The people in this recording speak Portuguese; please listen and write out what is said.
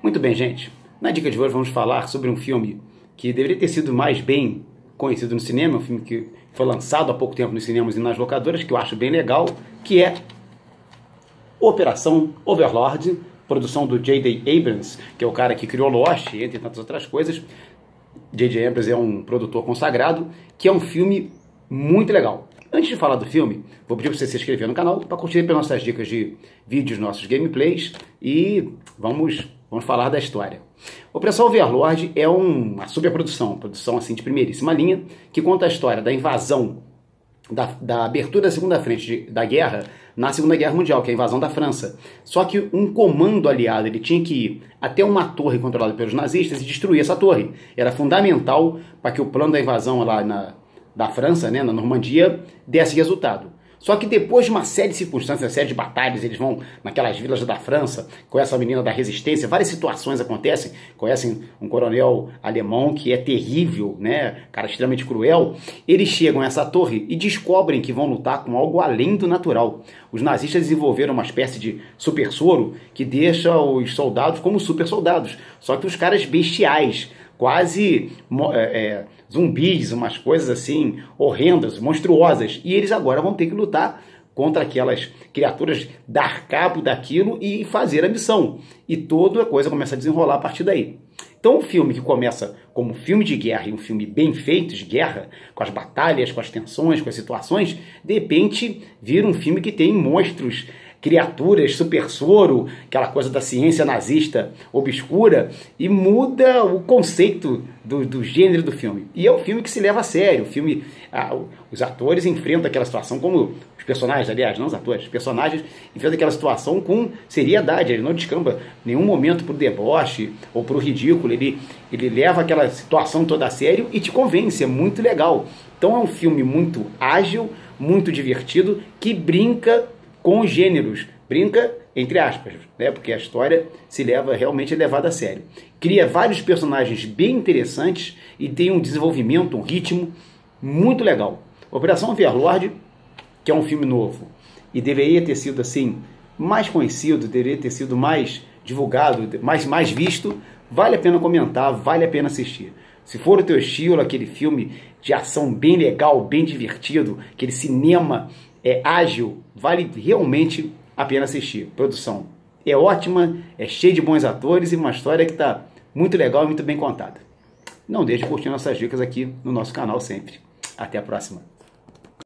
Muito bem, gente. Na dica de hoje vamos falar sobre um filme que deveria ter sido mais bem conhecido no cinema, um filme que foi lançado há pouco tempo nos cinemas e nas locadoras, que eu acho bem legal, que é Operação Overlord, produção do J.D. Abrams, que é o cara que criou Lost, entre tantas outras coisas. J.J. Abrams é um produtor consagrado, que é um filme muito legal. Antes de falar do filme, vou pedir para você se inscrever no canal para curtir pelas nossas dicas de vídeos, nossos gameplays e vamos, vamos falar da história. Operação Overlord é uma superprodução, produção assim de primeiríssima linha, que conta a história da invasão, da, da abertura da segunda frente de, da guerra na Segunda Guerra Mundial, que é a invasão da França. Só que um comando aliado ele tinha que ir até uma torre controlada pelos nazistas e destruir essa torre. Era fundamental para que o plano da invasão lá na, da França, né, na Normandia, desse resultado. Só que depois de uma série de circunstâncias, uma série de batalhas, eles vão naquelas vilas da França, conhecem a menina da resistência, várias situações acontecem, conhecem um coronel alemão que é terrível, né, cara extremamente cruel. Eles chegam a essa torre e descobrem que vão lutar com algo além do natural. Os nazistas desenvolveram uma espécie de super soro que deixa os soldados como super soldados, só que os caras bestiais, quase é, é, zumbis, umas coisas assim horrendas, monstruosas. E eles agora vão ter que lutar contra aquelas criaturas, dar cabo daquilo e fazer a missão. E toda a coisa começa a desenrolar a partir daí. Então, um filme que começa como um filme de guerra e um filme bem feito de guerra, com as batalhas, com as tensões, com as situações, de repente vira um filme que tem monstros criaturas, super soro, aquela coisa da ciência nazista obscura, e muda o conceito do, do gênero do filme. E é um filme que se leva a sério. O filme, ah, os atores enfrentam aquela situação como os personagens, aliás, não os atores, os personagens enfrentam aquela situação com seriedade. Ele não descamba nenhum momento para o deboche ou para o ridículo. Ele, ele leva aquela situação toda a sério e te convence. É muito legal. Então é um filme muito ágil, muito divertido, que brinca com os gêneros. Brinca entre aspas, né? Porque a história se leva realmente levada a sério. Cria vários personagens bem interessantes e tem um desenvolvimento, um ritmo muito legal. Operação Overlord, que é um filme novo e deveria ter sido assim mais conhecido, deveria ter sido mais divulgado, mais mais visto, vale a pena comentar, vale a pena assistir. Se for o teu estilo, aquele filme de ação bem legal, bem divertido, aquele cinema é ágil, vale realmente a pena assistir. Produção é ótima, é cheia de bons atores e uma história que está muito legal e muito bem contada. Não deixe de curtir nossas dicas aqui no nosso canal sempre. Até a próxima.